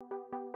you